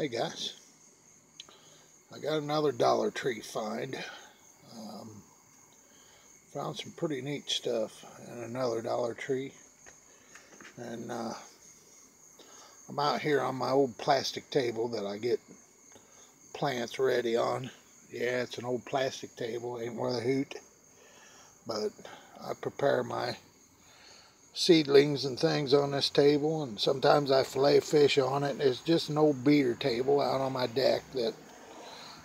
Hey guys, I got another Dollar Tree find. Um, found some pretty neat stuff in another Dollar Tree. And uh, I'm out here on my old plastic table that I get plants ready on. Yeah, it's an old plastic table, ain't worth a hoot. But I prepare my seedlings and things on this table and sometimes I fillet fish on it. It's just an old beater table out on my deck that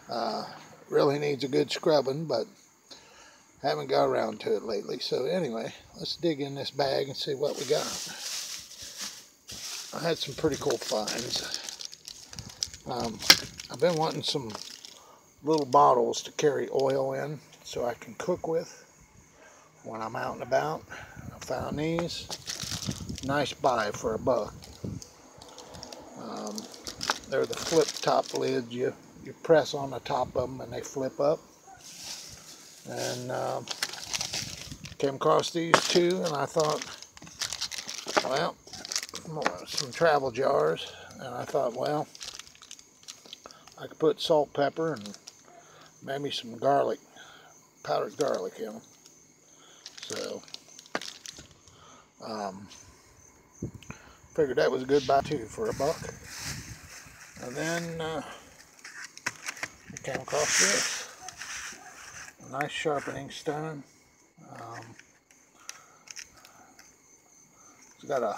uh, really needs a good scrubbing but haven't got around to it lately. So anyway, let's dig in this bag and see what we got. I had some pretty cool finds. Um, I've been wanting some little bottles to carry oil in so I can cook with when I'm out and about. Found these. Nice buy for a buck. Um, they're the flip top lids. You, you press on the top of them and they flip up. And uh, came across these two and I thought, well, some travel jars. And I thought, well, I could put salt, pepper, and maybe some garlic, powdered garlic in them. So, um, figured that was a good buy too for a buck. And then uh, I came across this. A nice sharpening stone. Um, it's got a,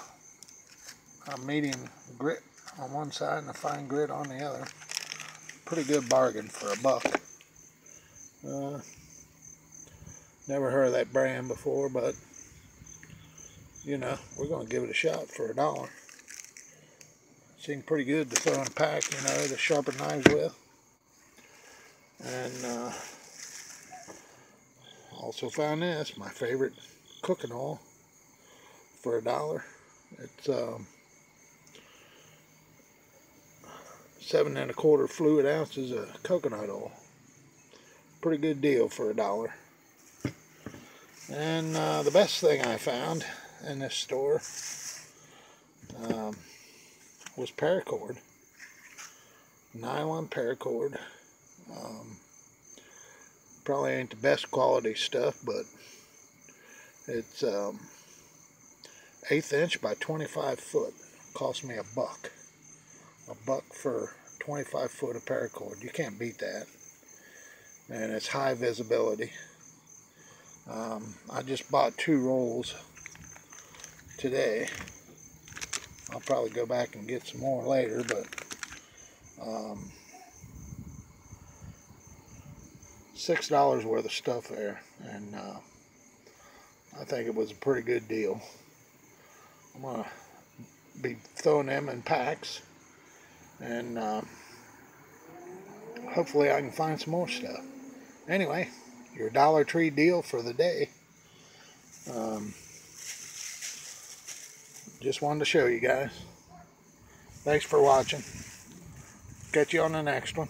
a medium grit on one side and a fine grit on the other. Pretty good bargain for a buck. Uh, never heard of that brand before, but you know, we're going to give it a shot for a dollar. Seemed pretty good to throw in a pack, you know, to sharpen knives with. And uh, also found this, my favorite cooking oil for a dollar. It's um, seven and a quarter fluid ounces of coconut oil. Pretty good deal for a dollar. And uh, the best thing I found in this store um, was paracord. Nylon paracord. Um, probably ain't the best quality stuff, but it's um, eighth inch by 25 foot. Cost me a buck. A buck for 25 foot of paracord. You can't beat that. And it's high visibility. Um, I just bought two rolls today. I'll probably go back and get some more later, but um, six dollars worth of stuff there, and uh, I think it was a pretty good deal. I'm gonna be throwing them in packs, and uh, hopefully I can find some more stuff. Anyway, your Dollar Tree deal for the day. Um, just wanted to show you guys. Thanks for watching. Catch you on the next one.